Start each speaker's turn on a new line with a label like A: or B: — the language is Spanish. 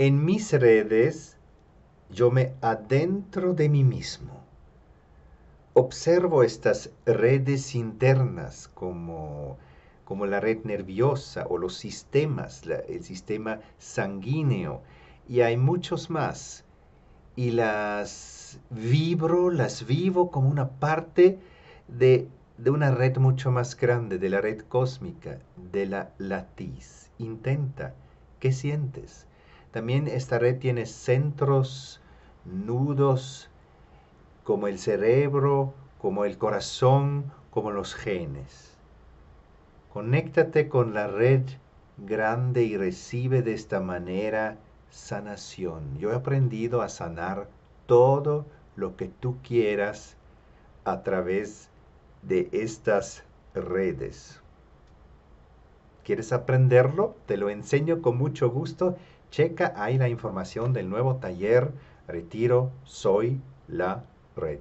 A: En mis redes yo me adentro de mí mismo. Observo estas redes internas como, como la red nerviosa o los sistemas, el sistema sanguíneo, y hay muchos más. Y las vibro, las vivo como una parte de, de una red mucho más grande, de la red cósmica, de la latiz. Intenta, ¿qué sientes? También esta red tiene centros, nudos, como el cerebro, como el corazón, como los genes. Conéctate con la red grande y recibe de esta manera sanación. Yo he aprendido a sanar todo lo que tú quieras a través de estas redes. ¿Quieres aprenderlo? Te lo enseño con mucho gusto. Checa ahí la información del nuevo taller Retiro Soy la Red.